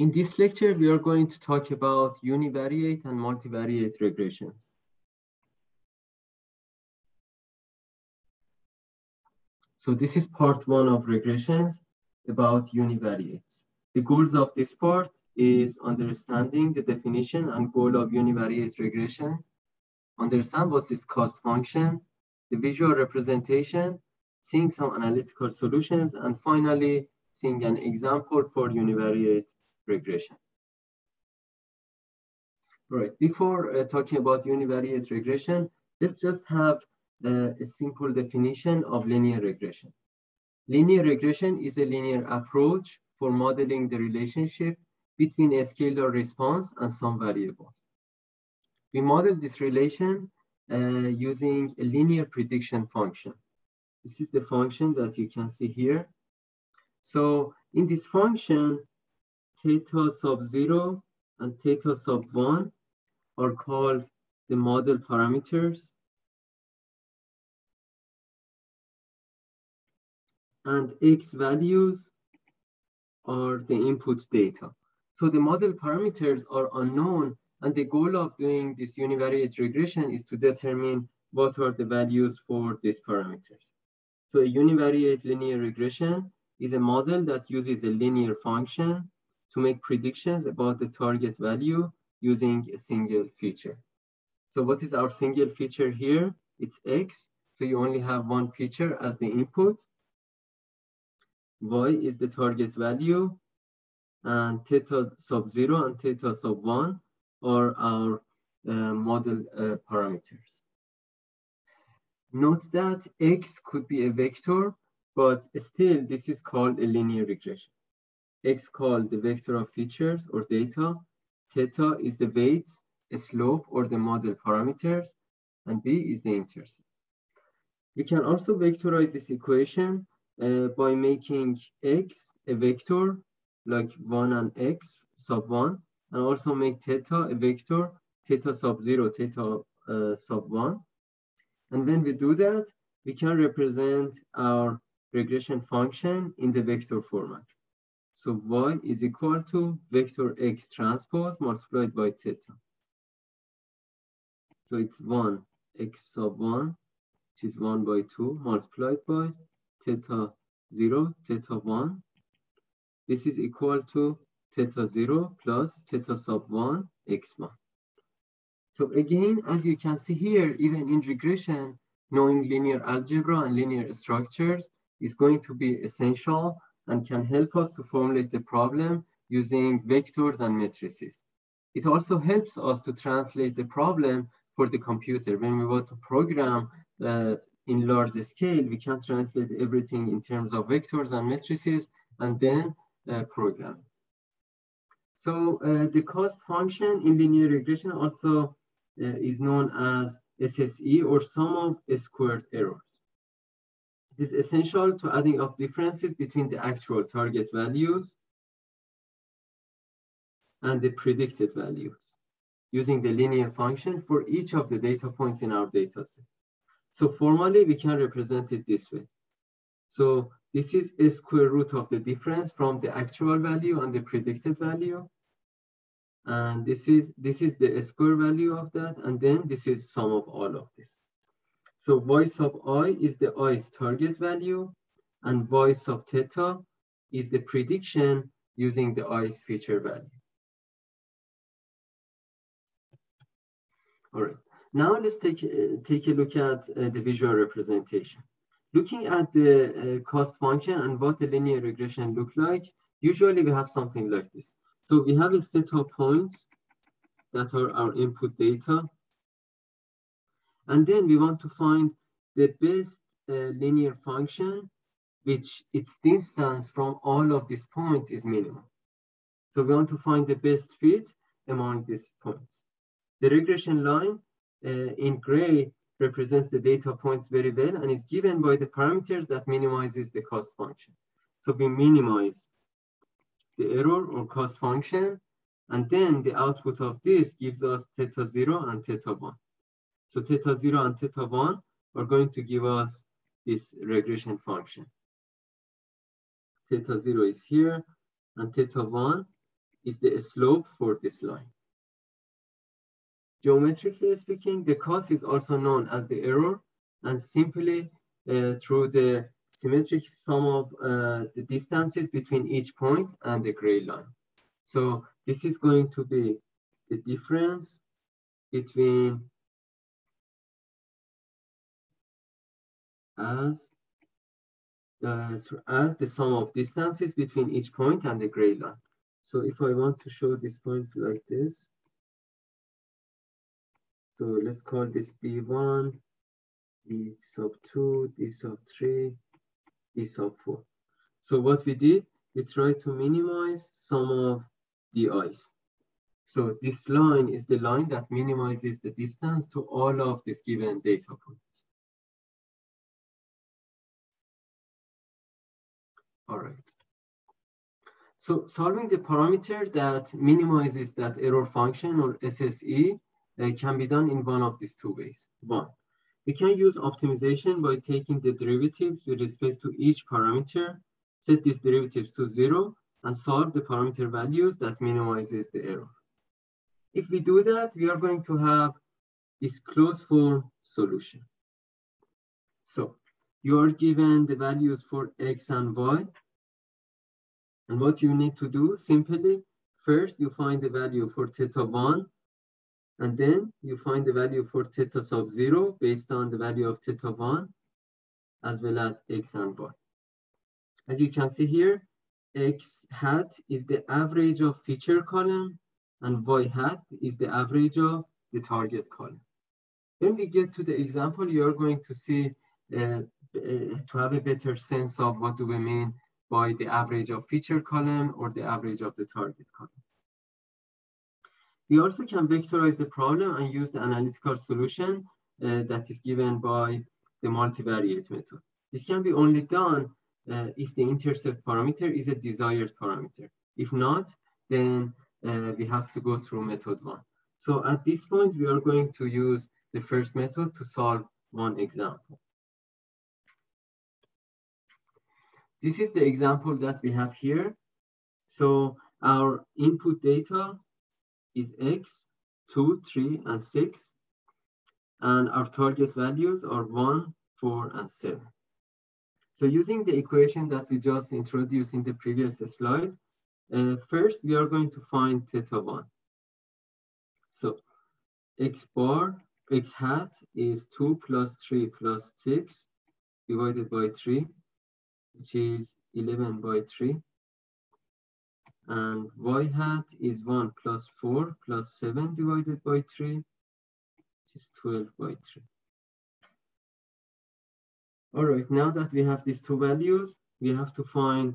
In this lecture, we are going to talk about univariate and multivariate regressions. So this is part one of regressions about univariates. The goals of this part is understanding the definition and goal of univariate regression, understand what is cost function, the visual representation, seeing some analytical solutions, and finally, seeing an example for univariate regression. All right, before uh, talking about univariate regression, let's just have uh, a simple definition of linear regression. Linear regression is a linear approach for modeling the relationship between a scalar response and some variables. We model this relation uh, using a linear prediction function. This is the function that you can see here. So in this function, theta sub 0 and theta sub 1 are called the model parameters. And x values are the input data. So the model parameters are unknown and the goal of doing this univariate regression is to determine what are the values for these parameters. So a univariate linear regression is a model that uses a linear function to make predictions about the target value using a single feature. So what is our single feature here? It's X. So you only have one feature as the input. Y is the target value and theta sub zero and theta sub one are our uh, model uh, parameters. Note that X could be a vector, but still this is called a linear regression x called the vector of features or data, theta is the weights, slope, or the model parameters, and b is the intercept. We can also vectorize this equation uh, by making x a vector, like 1 and x sub 1, and also make theta a vector, theta sub 0, theta uh, sub 1. And when we do that, we can represent our regression function in the vector format. So y is equal to vector x transpose multiplied by theta. So it's 1 x sub 1, which is 1 by 2 multiplied by theta 0, theta 1. This is equal to theta 0 plus theta sub 1 x1. So again, as you can see here, even in regression, knowing linear algebra and linear structures is going to be essential and can help us to formulate the problem using vectors and matrices. It also helps us to translate the problem for the computer. When we want to program uh, in large scale, we can translate everything in terms of vectors and matrices and then uh, program. So uh, the cost function in linear regression also uh, is known as SSE or sum of squared errors. Is essential to adding up differences between the actual target values and the predicted values using the linear function for each of the data points in our data set. So formally, we can represent it this way. So this is a square root of the difference from the actual value and the predicted value. And this is, this is the square value of that. And then this is sum of all of this. So y sub i is the i's target value and y sub theta is the prediction using the i's feature value. All right, now let's take, uh, take a look at uh, the visual representation. Looking at the uh, cost function and what a linear regression look like, usually we have something like this. So we have a set of points that are our input data and then we want to find the best uh, linear function, which its distance from all of these points is minimum. So we want to find the best fit among these points. The regression line uh, in gray represents the data points very well and is given by the parameters that minimizes the cost function. So we minimize the error or cost function, and then the output of this gives us theta zero and theta one. So theta 0 and theta 1 are going to give us this regression function. Theta 0 is here, and theta 1 is the slope for this line. Geometrically speaking, the cos is also known as the error and simply uh, through the symmetric sum of uh, the distances between each point and the gray line. So this is going to be the difference between as the, as the sum of distances between each point and the gray line. So if I want to show this point like this, so let's call this D1, D sub 2, D sub 3, D sub 4. So what we did, we tried to minimize sum of the i's. So this line is the line that minimizes the distance to all of this given data points. All right. So solving the parameter that minimizes that error function or SSE uh, can be done in one of these two ways. One, we can use optimization by taking the derivatives with respect to each parameter, set these derivatives to zero, and solve the parameter values that minimizes the error. If we do that, we are going to have this closed form solution. So you are given the values for x and y. And what you need to do simply, first you find the value for theta 1 and then you find the value for theta sub zero based on the value of theta one, as well as x and y. As you can see here, x hat is the average of feature column and y hat is the average of the target column. When we get to the example, you're going to see uh, to have a better sense of what do we mean by the average of feature column or the average of the target column. We also can vectorize the problem and use the analytical solution uh, that is given by the multivariate method. This can be only done uh, if the intercept parameter is a desired parameter. If not, then uh, we have to go through method one. So at this point, we are going to use the first method to solve one example. This is the example that we have here. So our input data is x, 2, 3, and 6. And our target values are 1, 4, and 7. So using the equation that we just introduced in the previous slide, uh, first we are going to find theta 1. So x bar, x hat is 2 plus 3 plus 6 divided by 3, which is 11 by 3 and y hat is 1 plus 4 plus 7 divided by 3, which is 12 by 3. All right, now that we have these two values, we have to find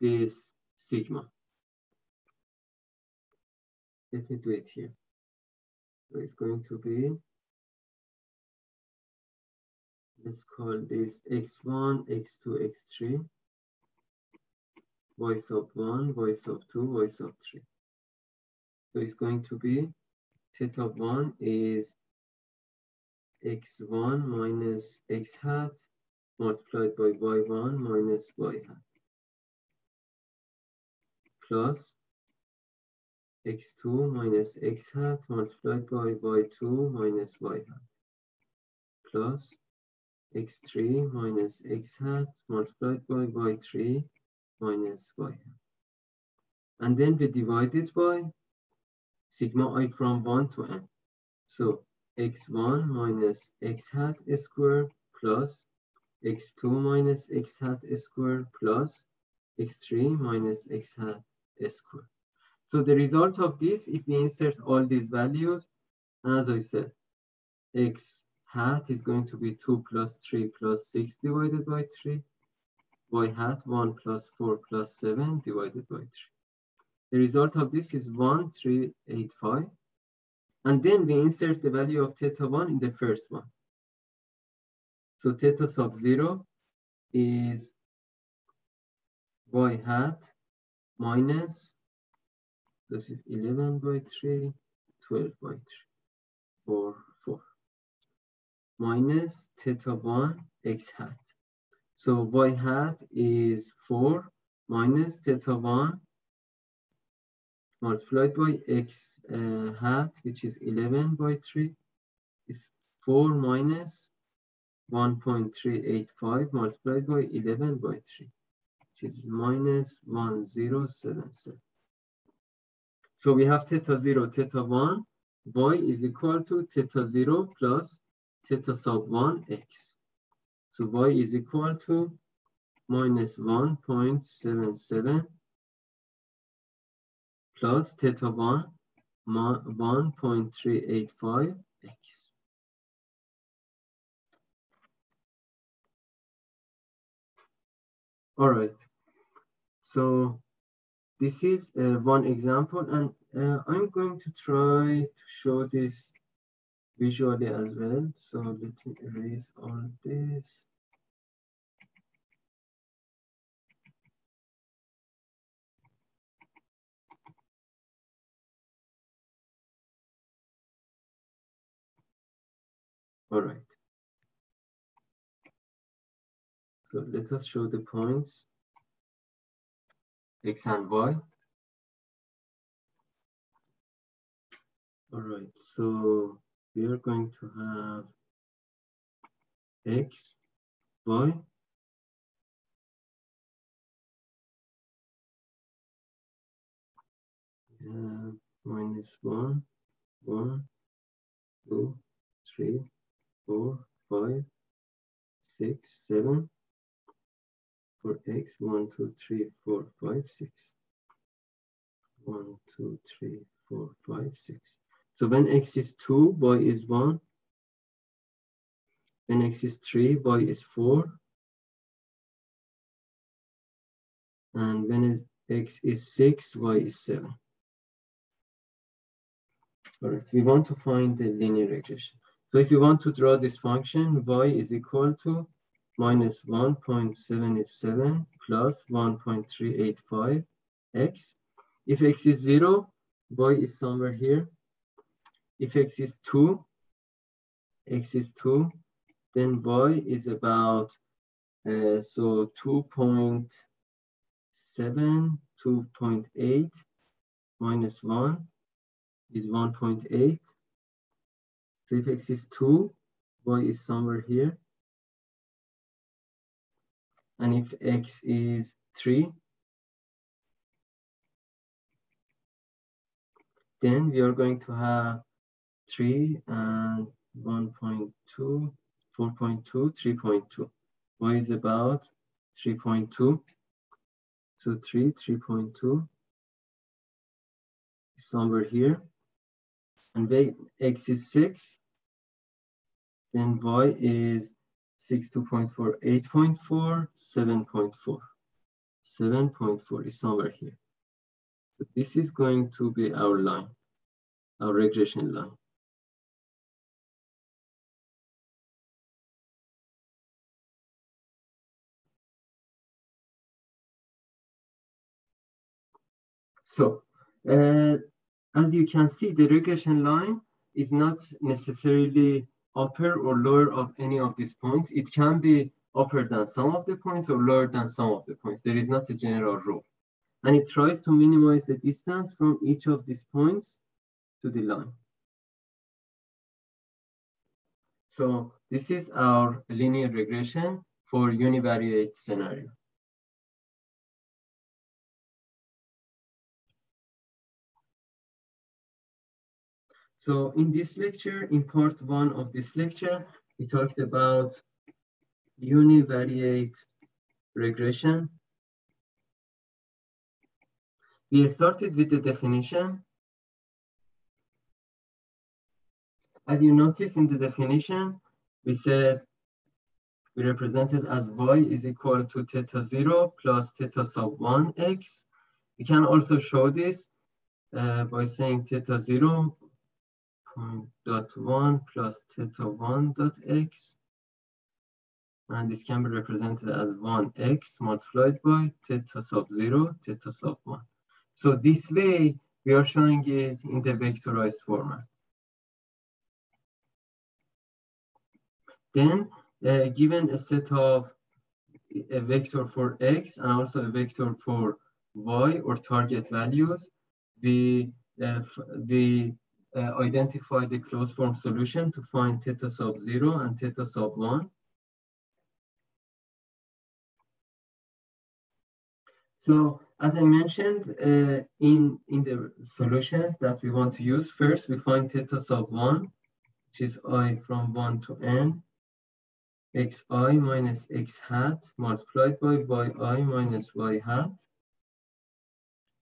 this sigma. Let me do it here. So it's going to be, let's call this x1, x2, x3 y sub 1, y sub 2, y sub 3. So it's going to be theta 1 is x1 minus x hat multiplied by y1 minus y hat. Plus x2 minus x hat multiplied by y2 minus y hat. Plus x3 minus x hat multiplied by y3 minus y. And then we divide it by sigma i from 1 to n. So x1 minus x hat square plus x2 minus x hat square plus x3 minus x hat square. So the result of this, if we insert all these values, as I said, x hat is going to be 2 plus 3 plus 6 divided by 3 y hat 1 plus 4 plus 7 divided by 3. The result of this is 1, 3, 8, 5. And then we insert the value of theta 1 in the first one. So theta sub 0 is y hat minus, this is 11 by 3, 12 by 3, or 4, minus theta 1 x hat. So y hat is 4 minus theta 1 multiplied by x uh, hat, which is 11 by 3, is 4 minus 1.385 multiplied by 11 by 3, which is minus 1077. So we have theta 0, theta 1, y is equal to theta 0 plus theta sub 1 x. So y is equal to minus 1.77 plus theta 1 1.385 x. All right. So this is uh, one example, and uh, I'm going to try to show this visually as well. So let me erase all this. All right. So let us show the points x and y. All right, so we are going to have x, y, uh, minus 1, 1, 2, 3, 4, 5, 6, 7, for x, 1, 2, 3, 4, 5, 6. 1, 2, 3, 4, 5, 6. So when x is 2, y is 1. When x is 3, y is 4. And when x is 6, y is 7. All right, we want to find the linear regression. So if you want to draw this function, y is equal to minus 1.77 plus 1.385 x. If x is 0, y is somewhere here. If x is 2, x is 2, then y is about, uh, so 2.7, 2.8 minus 1 is 1.8. So if x is 2, y is somewhere here. And if x is 3, then we are going to have 3 and 1.2, 4.2, 3.2. Y is about 3.2. So 3, 3.2 somewhere here. And they, x is 6, then y is 62.4, 8.4, 7.4. 7.4 is somewhere here. So this is going to be our line, our regression line. So, uh, as you can see, the regression line is not necessarily upper or lower of any of these points. It can be upper than some of the points or lower than some of the points. There is not a general rule. And it tries to minimize the distance from each of these points to the line. So this is our linear regression for univariate scenario. So in this lecture, in part one of this lecture, we talked about univariate regression. We started with the definition. As you notice in the definition, we said we represented as y is equal to theta 0 plus theta sub 1 x. We can also show this uh, by saying theta 0 dot 1 plus theta 1 dot x. And this can be represented as 1x multiplied by theta sub 0, theta sub 1. So this way, we are showing it in the vectorized format. Then, uh, given a set of a vector for x and also a vector for y or target values, we, uh, we uh, identify the closed form solution to find theta sub 0 and theta sub 1. So as I mentioned, uh, in, in the solutions that we want to use, first we find theta sub 1, which is i from 1 to n, xi minus x hat multiplied by yi minus y hat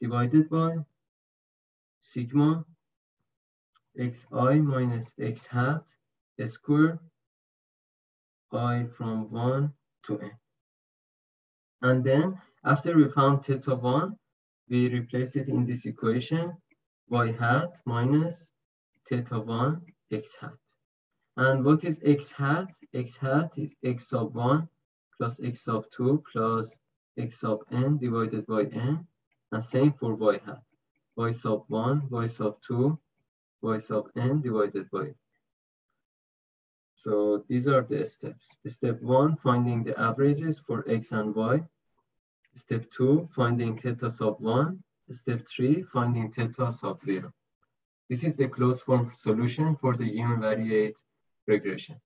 divided by sigma xi minus x hat square i from 1 to n. And then after we found theta 1, we replace it in this equation y hat minus theta 1 x hat. And what is x hat? x hat is x sub 1 plus x sub 2 plus x sub n divided by n. And same for y hat. y sub 1, y sub 2, y sub n divided by. So these are the steps. Step 1, finding the averages for x and y. Step 2, finding theta sub 1. Step 3, finding theta sub 0. This is the closed form solution for the univariate regression.